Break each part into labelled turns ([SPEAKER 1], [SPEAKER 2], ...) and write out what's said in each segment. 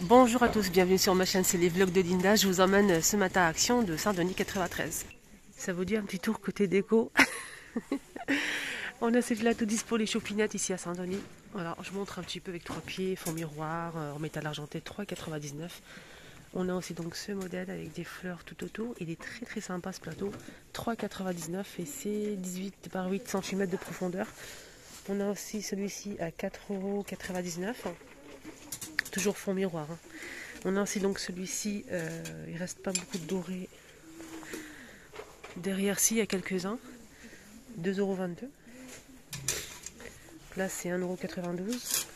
[SPEAKER 1] Bonjour à tous, bienvenue sur ma chaîne, c'est les vlogs de Linda. Je vous emmène ce matin à Action de Saint-Denis 93. Ça vous dit un petit tour côté déco On a ces plateaux dispo les chopinettes ici à Saint-Denis. Voilà, je montre un petit peu avec trois pieds, fond miroir, euh, en métal argenté 3,99. On a aussi donc ce modèle avec des fleurs tout autour. Il est très très sympa ce plateau. 3,99 et c'est 18 par 8 cm de profondeur. On a aussi celui-ci à 4,99€. Toujours fond miroir. Hein. On a aussi donc celui-ci, euh, il reste pas beaucoup de doré. Derrière-ci, il y a quelques-uns. 2,22€. Là, c'est 1,92€.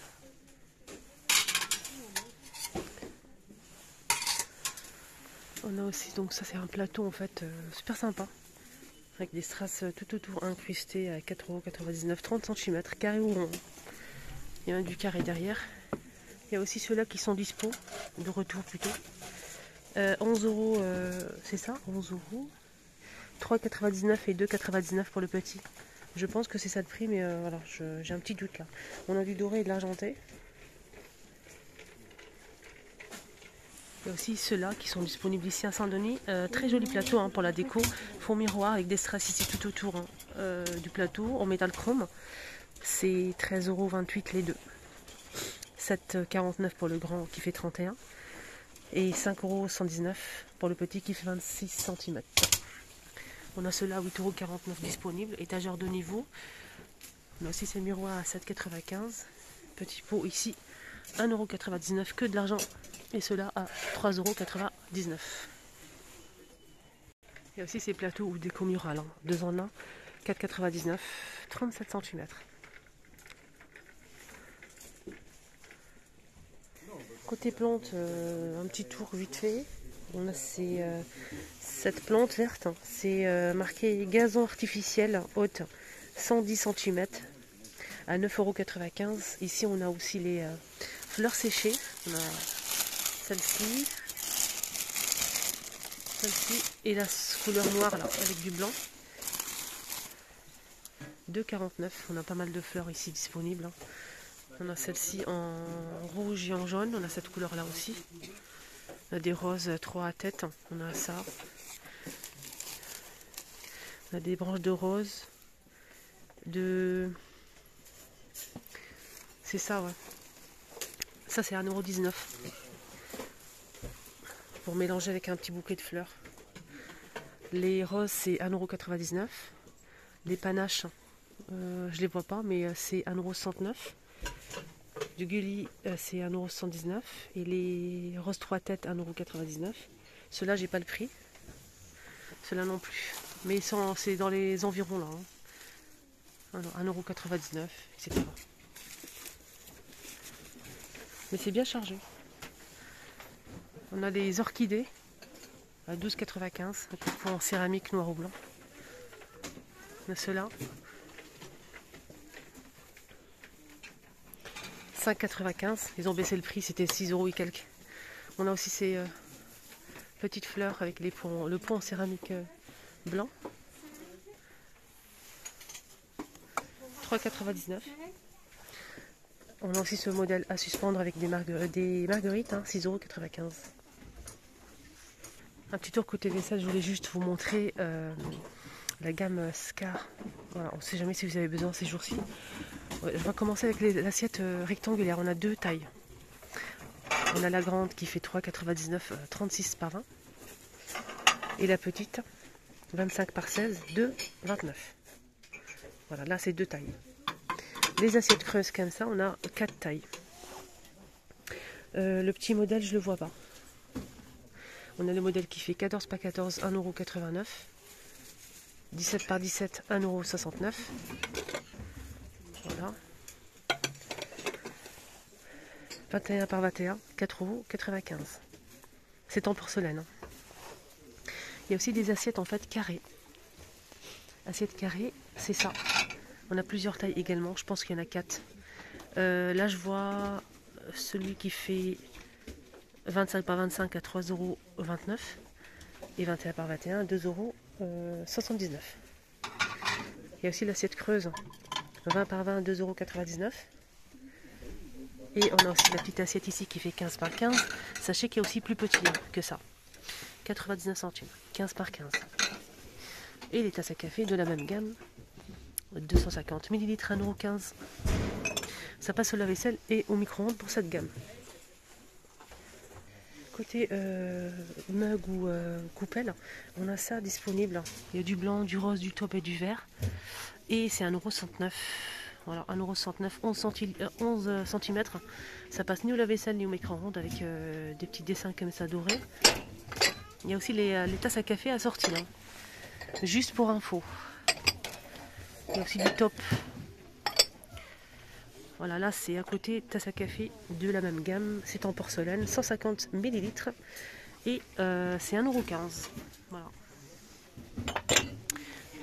[SPEAKER 1] On a aussi, donc ça c'est un plateau en fait euh, super sympa. Avec des strass tout autour incrustés à 4,99€, 30 cm, carré ou rond. Il y a un du carré derrière. Il y a aussi ceux-là qui sont dispo, de retour plutôt. 11 euh, euros, euh, c'est ça 11 euros. 3,99 et 2,99 pour le petit. Je pense que c'est ça le prix, mais euh, voilà, j'ai un petit doute là. On a du doré et de l'argenté. Il y a aussi ceux-là qui sont disponibles ici à Saint-Denis. très joli plateau hein, pour la déco. Fond miroir avec des strass ici tout autour hein, du plateau en métal chrome. C'est 13,28 euros les deux. 7,49 pour le grand qui fait 31 et 5,119€ pour le petit qui fait 26 cm. On a cela à 8,49€ disponible, étagère de niveau. On a aussi ces miroirs à 7,95€. Petit pot ici, 1,99€ que de l'argent. Et cela à 3,99€. Il y a aussi ces plateaux ou déco murales, 2 en 1, 4,99€, 37 cm. Côté plante, euh, un petit tour vite fait. On a euh, cette plante verte, hein. c'est euh, marqué gazon artificiel haute 110 cm à 9,95€. Ici on a aussi les fleurs séchées. On a celle-ci, celle-ci et la couleur noire là, avec du blanc. 2,49€. On a pas mal de fleurs ici disponibles. Hein. On a celle-ci en rouge et en jaune. On a cette couleur-là aussi. On a des roses trois à tête. On a ça. On a des branches de rose. De... C'est ça, ouais. Ça, c'est 1,19€. Pour mélanger avec un petit bouquet de fleurs. Les roses, c'est 1,99€. Les panaches, euh, je les vois pas, mais euh, c'est 1,69€. Du gulli, euh, c'est 1,119€ et les roses 3 têtes 1,99€. Ceux-là, j'ai pas le prix. Ceux-là non plus. Mais c'est dans les environs là. Hein. 1,99€, etc. Mais c'est bien chargé. On a des orchidées à 12,95€, en céramique noir ou blanc. On a ceux-là 5,95. Ils ont baissé le prix, c'était 6 euros et quelques. On a aussi ces euh, petites fleurs avec les ponts, le pont en céramique euh, blanc. 3,99. On a aussi ce modèle à suspendre avec des, des marguerites, hein, 6,95 euros. Un petit tour côté vaisselle, je voulais juste vous montrer euh, la gamme Scar. on ne sait jamais si vous avez besoin ces jours-ci. Je vais commencer avec les assiettes euh, rectangulaires. On a deux tailles. On a la grande qui fait 3,99, 36 euh, par 20. Et la petite, 25 par 16, 2,29. Voilà, là c'est deux tailles. Les assiettes creuses comme ça, on a quatre tailles. Euh, le petit modèle, je ne le vois pas. On a le modèle qui fait 14 par 14, 1,89€. 17 par 17, 1,69€. Voilà. 21 par 21, 4,95€. C'est en porcelaine. Hein. Il y a aussi des assiettes en fait carrées. Assiettes carrées, c'est ça. On a plusieurs tailles également. Je pense qu'il y en a 4. Euh, là, je vois celui qui fait 25 par 25 à 3,29€ et 21 par 21 à 2,79€. Il y a aussi l'assiette creuse 20 par 20, 2,99€. Et on a aussi la petite assiette ici qui fait 15 par 15. Sachez qu'il y a aussi plus petit hein, que ça. 99 centimes, 15 par 15. Et les tasses à café de la même gamme, 250 ml, 1,15€. Ça passe au lave-vaisselle et au micro-ondes pour cette gamme. Côté euh, mug ou euh, coupelle, on a ça disponible. Il y a du blanc, du rose, du taupe et du vert. Et c'est 1,69€. Voilà, 1,69€, 11, 11 cm. Ça passe ni au lave-vaisselle ni au micro-ondes avec euh, des petits dessins comme ça dorés. Il y a aussi les, les tasses à café assorties. Hein. Juste pour info. Il y a aussi du top. Voilà, là c'est à côté tasse à café de la même gamme. C'est en porcelaine, 150 ml. Et euh, c'est 1,15€. Voilà.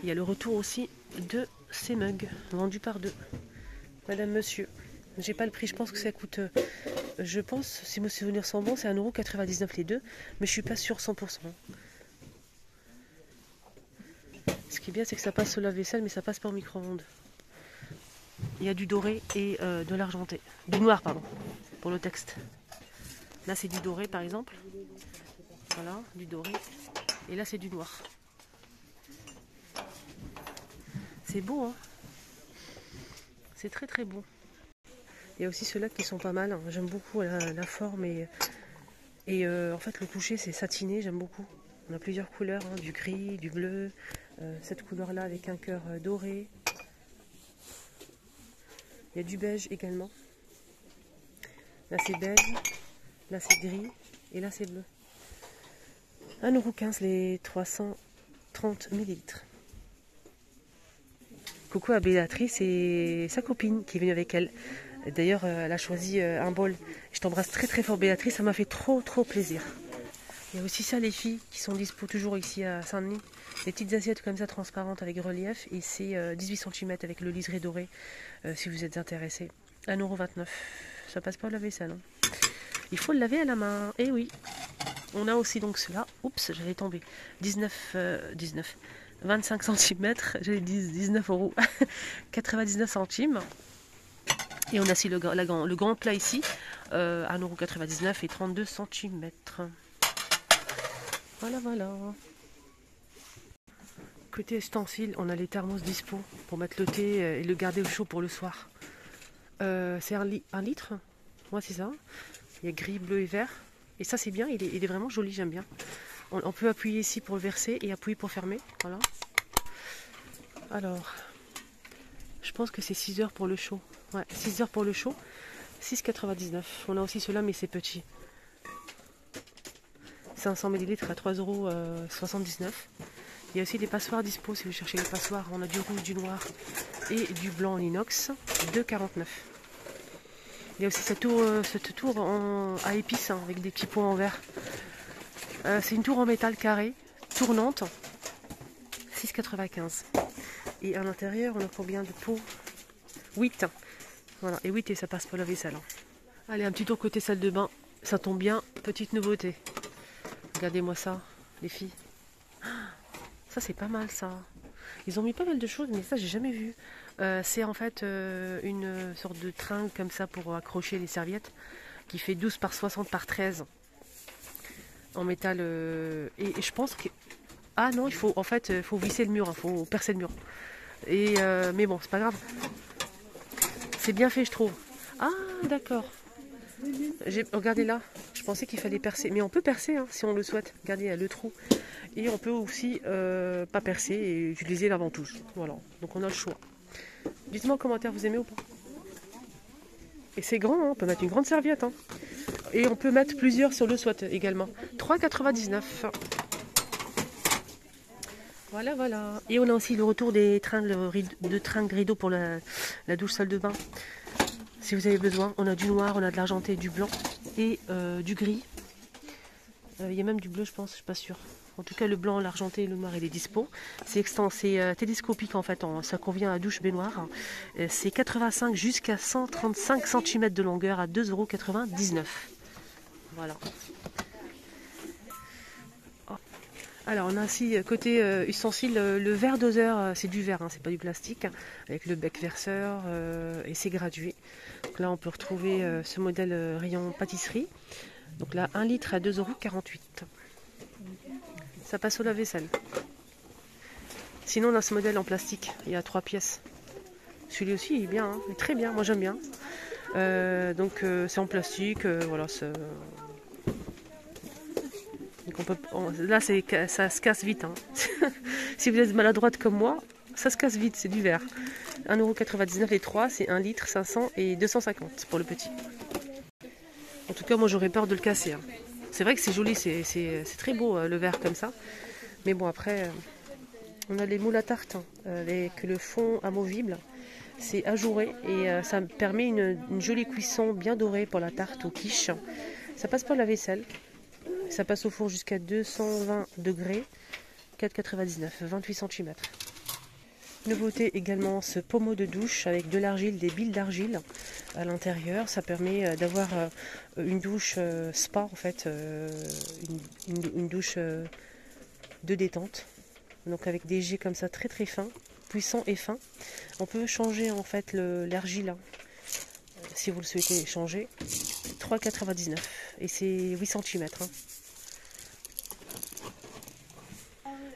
[SPEAKER 1] Il y a le retour aussi de ces mugs vendus par deux. Madame, monsieur. J'ai pas le prix, je pense que ça coûte. Euh, je pense, si mes souvenirs sont bons, c'est 1,99€ les deux. Mais je suis pas sûr 100%. Ce qui est bien, c'est que ça passe au lave-vaisselle, mais ça passe pas au micro-ondes. Il y a du doré et euh, de l'argenté. Du noir, pardon, pour le texte. Là, c'est du doré, par exemple. Voilà, du doré. Et là, c'est du noir. C'est beau, hein C'est très très beau. Il y a aussi ceux-là qui sont pas mal. Hein. J'aime beaucoup la, forme et, euh, en fait le coucher c'est satiné, j'aime beaucoup. On a plusieurs couleurs, hein, du gris, du bleu, euh, cette couleur-là avec un cœur euh, doré. Il y a du beige également. Là c'est beige, là c'est gris et là c'est bleu. 1,15€ les 330 ml. Coucou à Béatrice et sa copine qui est venue avec elle. D'ailleurs, euh, elle a choisi un bol. Je t'embrasse très très fort Béatrice, ça m'a fait trop trop plaisir. Il y a aussi ça les filles qui sont dispo toujours ici à Saint-Denis. Des petites assiettes comme ça transparentes avec relief et c'est 18 euh, cm avec le liseré doré euh, si vous êtes intéressé. 1,29€. Ça passe pas au lave-vaisselle. Hein. Il faut le laver à la main. Eh oui. On a aussi donc cela. Oups, j'allais tomber. 19, 19. 25 cm. Dire 19 euros. 99 centimes. Et on a aussi le, le grand plat ici. Euh, 1,99€ et 32 cm. Voilà, voilà. Côté ustensile, on a les thermos dispo pour mettre le thé euh, et le garder au chaud pour le soir. Euh, c'est un, litre Moi, c'est ça. Il y a gris, bleu et vert. Et ça, c'est bien. Il est, vraiment joli, j'aime bien. On, peut appuyer ici pour le verser et appuyer pour fermer. Voilà. Alors, je pense que c'est 6 heures pour le chaud. Ouais, 6 heures pour le chaud. 6,99. On a aussi cela, mais c'est petit. 500 ml à 3,79€. Il y a aussi des passoires dispo si vous cherchez les passoires. On a du rouge, du noir et du blanc en inox. 2,49. Il y a aussi cette tour, euh, cette tour à épices hein, avec des petits pots en verre. Euh, c'est une tour en métal carré, tournante. 6,95. Et à l'intérieur, on a combien de pots? 8. Voilà, et 8 et ça passe pas la vaisselle. Hein. Allez, un petit tour côté salle de bain. Ça tombe bien, petite nouveauté. Regardez-moi ça, les filles. Ça, c'est pas mal, ça. Ils ont mis pas mal de choses, mais ça, j'ai jamais vu. Euh, c'est en fait euh, une sorte de tringle comme ça pour accrocher les serviettes, qui fait 12 par 60 par 13 en métal. Euh, et, je pense que... Ah non, il faut en fait, faut visser le mur, il hein, faut percer le mur. Et, mais bon, c'est pas grave. C'est bien fait, je trouve. Ah, d'accord. Regardez là, je pensais qu'il fallait percer. Mais on peut percer hein, si on le souhaite. Regardez, il y a le trou. Et on peut aussi pas percer et utiliser la ventouse. Voilà, donc on a le choix. Dites-moi en commentaire, vous aimez ou pas? Et c'est grand, hein, on peut mettre une grande serviette. Hein. Et on peut mettre plusieurs sur le SWAT également. 3,99. Voilà, voilà. Et on a aussi le retour des trains de rideau pour la, la douche salle de bain si vous avez besoin. On a du noir, on a de l'argenté, du blanc et euh, du gris. Euh, il y a même du bleu, je pense, je suis pas sûre. En tout cas, le blanc, l'argenté le noir, il est dispo. C'est c'est euh, télescopique en fait, ça convient à douche baignoire. c'est 85 jusqu'à 135 cm de longueur à 2,99€. Voilà. Alors on a ainsi côté euh, ustensile euh, le verre doseur, euh, c'est du verre, hein, c'est pas du plastique, avec le bec verseur et c'est gradué. Donc là on peut retrouver ce modèle rayon pâtisserie. Donc là 1 litre à 2,48€. Ça passe au lave-vaisselle. Sinon on a ce modèle en plastique, il y a trois pièces. Celui aussi il est bien, hein, il est très bien, moi j'aime bien. donc c'est en plastique, voilà, là, ça se casse vite. Hein. si vous êtes maladroite comme moi, ça se casse vite, c'est du verre. 1,99€ les 3, c'est 1 litre, 500 et 250 pour le petit. En tout cas, moi j'aurais peur de le casser. Hein. C'est vrai que c'est joli, c'est très beau euh, le verre comme ça. Mais bon, après, euh, on a les moules à tarte hein, avec le fond amovible. C'est ajouré et euh, ça permet une, jolie cuisson bien dorée pour la tarte aux quiches. Ça passe pas la vaisselle. Ça passe au four jusqu'à 220 degrés, 4,99, 28 cm. Nouveauté également ce pommeau de douche avec de l'argile, des billes d'argile à l'intérieur. Ça permet euh, d'avoir euh, une douche euh, spa en fait, une, douche de détente. Donc avec des jets comme ça très très fins, puissants et fins. On peut changer en fait l'argile hein, si vous le souhaitez changer. 3,99 et c'est 8 cm.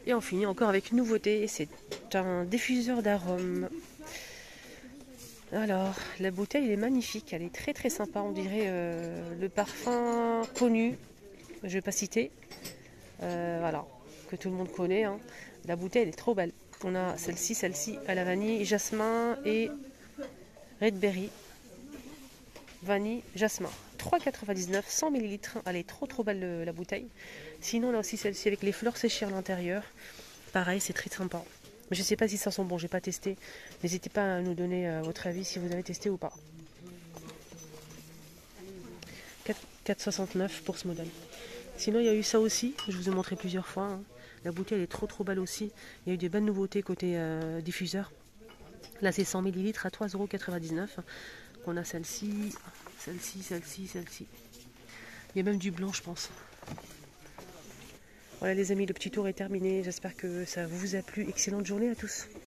[SPEAKER 1] Et on finit encore avec nouveauté, c'est un diffuseur d'arômes. Alors, la bouteille est magnifique, elle est très très sympa, on dirait euh, le parfum connu, je ne vais pas citer, euh, voilà, que tout le monde connaît. Hein. La bouteille elle est trop belle. On a celle-ci, celle-ci à la vanille, jasmin et redberry. Vanille, jasmin. 3,99, 100 ml. Elle est trop trop belle la bouteille. Sinon, là aussi celle-ci avec les fleurs séchées à l'intérieur. Pareil, c'est très sympa. Je ne sais pas si ça sent bon, j'ai pas testé. N'hésitez pas à nous donner euh, votre avis si vous avez testé ou pas. 4,69 pour ce modèle. Sinon, il y a eu ça aussi, je vous ai montré plusieurs fois. Hein. La bouteille elle est trop trop belle aussi. Il y a eu des bonnes nouveautés côté euh, diffuseur. Là, c'est 100 ml à 3,99€. On a celle-ci, celle-ci, celle-ci, celle-ci. Il y a même du blanc, je pense. Voilà les amis, le petit tour est terminé. J'espère que ça vous a plu. Excellente journée à tous.